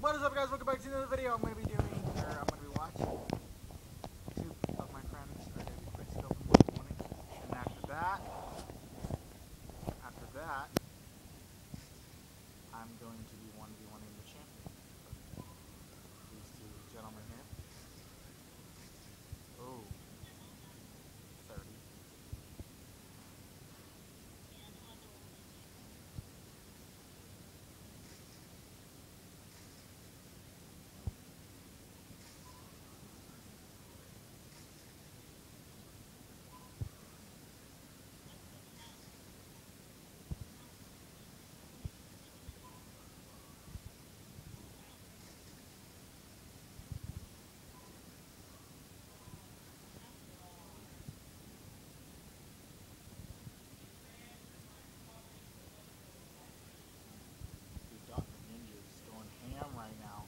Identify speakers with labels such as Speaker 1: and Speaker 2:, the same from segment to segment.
Speaker 1: What is up guys, welcome back to another video. I'm going to be doing, or I'm going to be watching two of my friends are going to be quick scope in the morning. And after that, after that, I'm going to be 1v1ing the champion. These two gentlemen here. Oh. 30. Dude, Dr. Ninja is going ham right now.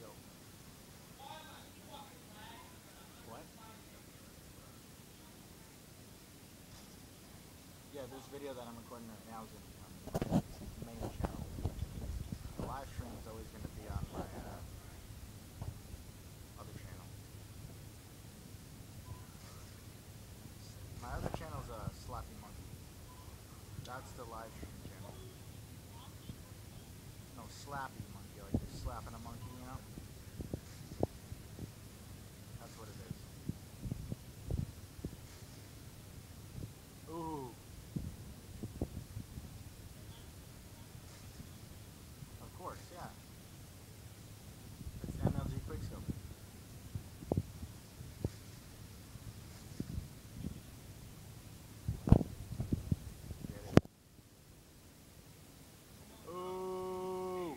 Speaker 1: Yo. What? This video that I'm recording right now is in my main channel. The live stream is always going to be on my uh, other channel. My other channel is uh, Slappy Monkey. That's the live stream channel. No, Slappy Monkey, like you're slapping a monkey, you know? That's what it is. Ooh. Of course, yeah. It's MLG Quickscope. Get it? Ooh.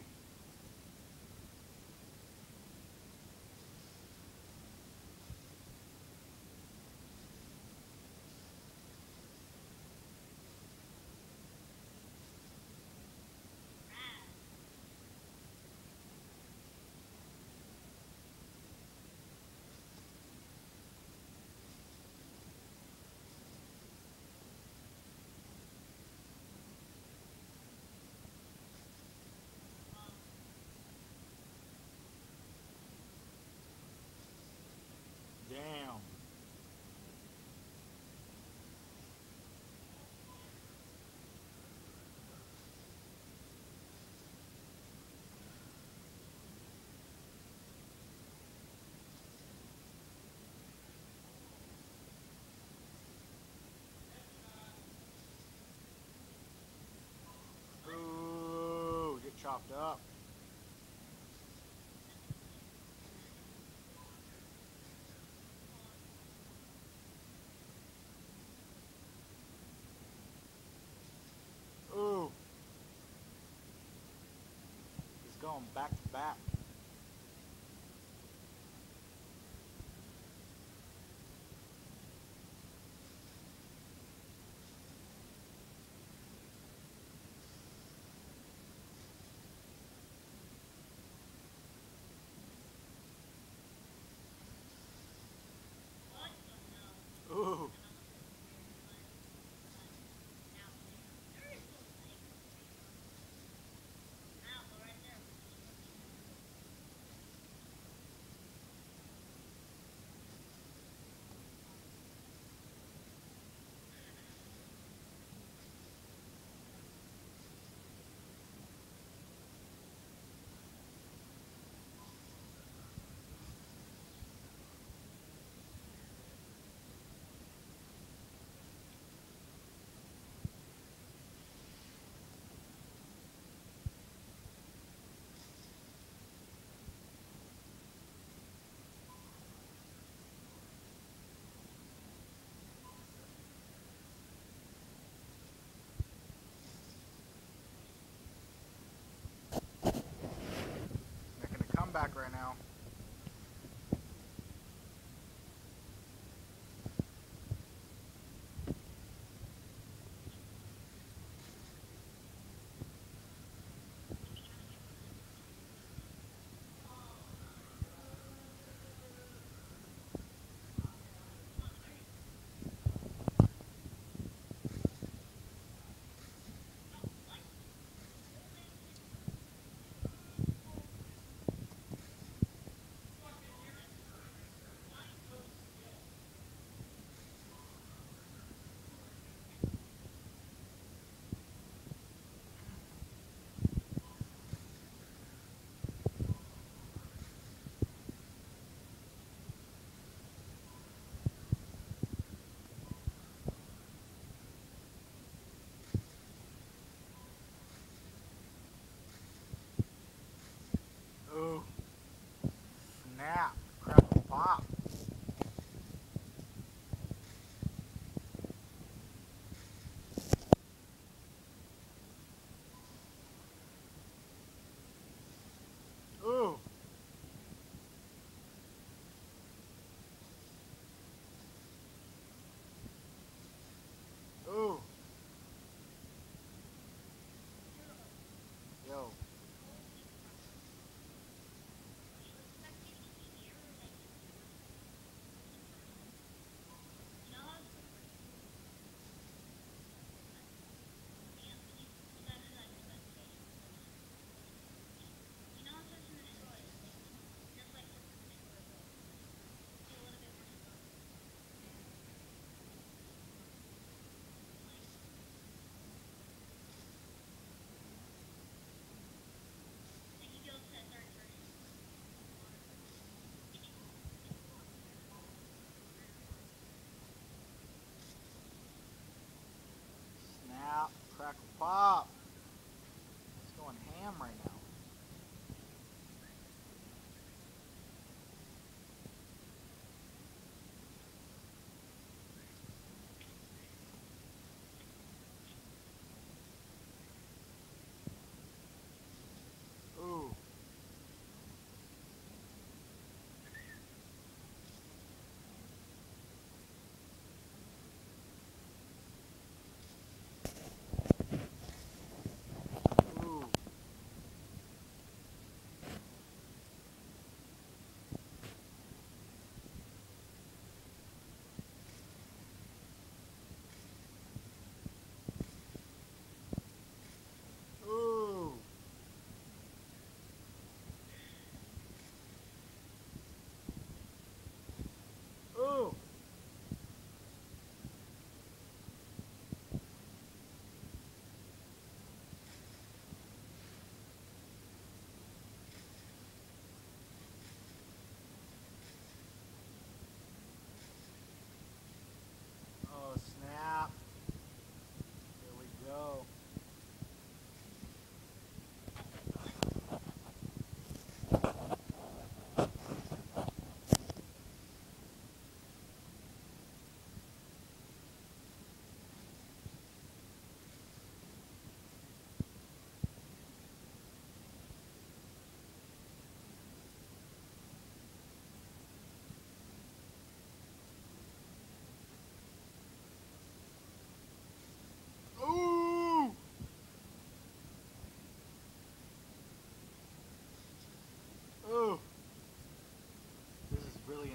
Speaker 1: Damn. Ooh, get chopped up. Ooh. He's going back to back.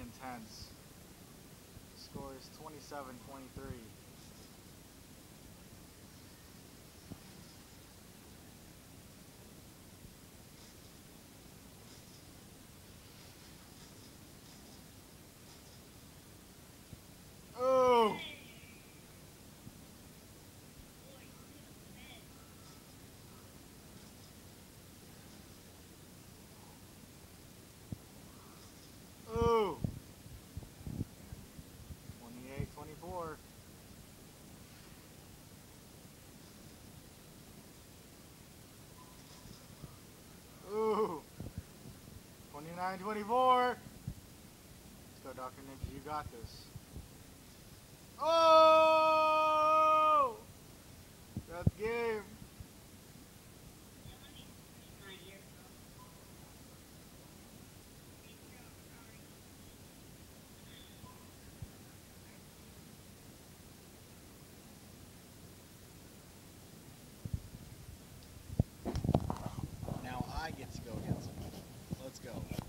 Speaker 1: Intense. Score is 27-23. Oh! Ooh. 28, 24. Ooh. 29, 24. Let's go, Dr. Ninja. You got this. Oh! That's game.
Speaker 2: Now I get to go against him. Let's go.